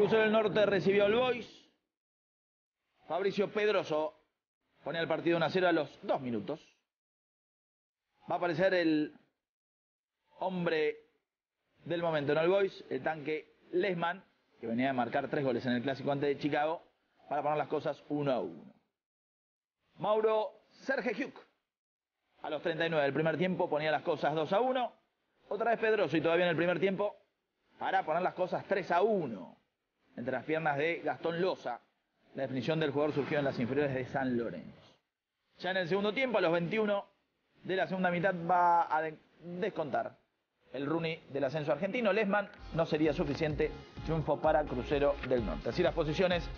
Crucero del Norte recibió al Boys. Fabricio Pedroso ponía el partido 1 a 0 a los dos minutos. Va a aparecer el hombre del momento en el Boys, el tanque Lesman, que venía de marcar tres goles en el clásico ante de Chicago, para poner las cosas 1 a 1. Mauro Serge a los 39 del primer tiempo ponía las cosas 2 a 1. Otra vez Pedroso y todavía en el primer tiempo para poner las cosas 3 a 1 entre las piernas de Gastón Loza. La definición del jugador surgió en las inferiores de San Lorenzo. Ya en el segundo tiempo, a los 21 de la segunda mitad, va a descontar el Rooney del ascenso argentino. Lesman no sería suficiente triunfo para Crucero del Norte. Así las posiciones